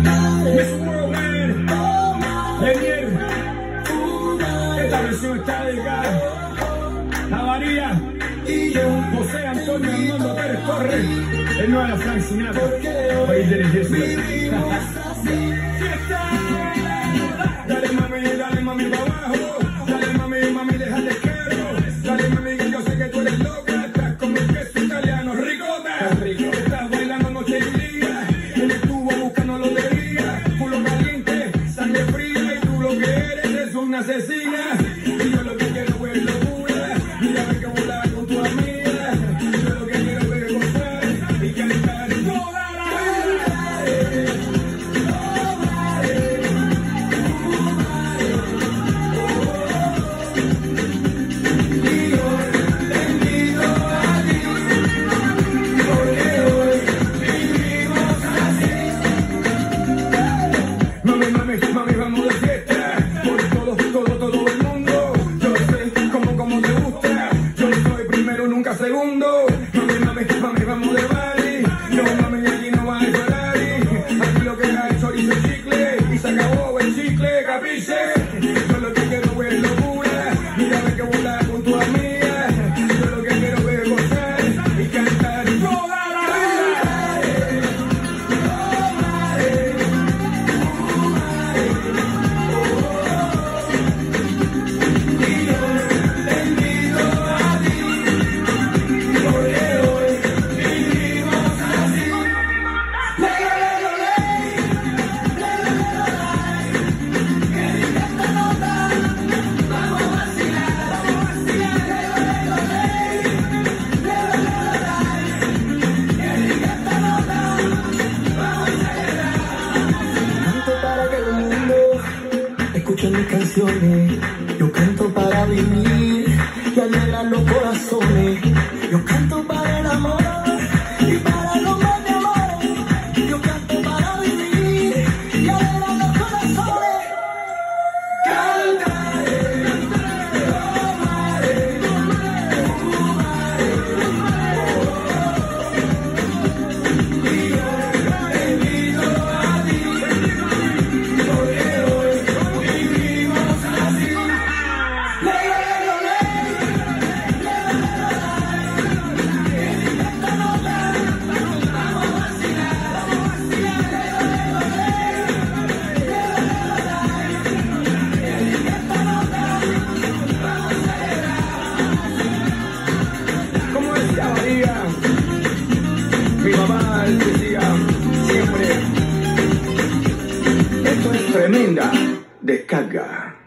Miss Worldwide, Lenier, esta versión está dedicada a María, José Antonio Armando Pérez Torres, el nuevo Frank Sinatra, país de Jesús. Y que eres es una asesina, y yo lo que quiero es locura, mira ve que volar con tu amiga, yo lo que quiero es gozar y cantar toda la vida. Mami, mami, mami, vamos de fiesta nunca segundo. Mami, mami, mami, vamos de Bali No, mami, aquí no va a Ferrari. Aquí lo que hay chorizo y chicle Y se acabó el chicle, capiche escuche mis canciones. Yo canto para vivir de cagar.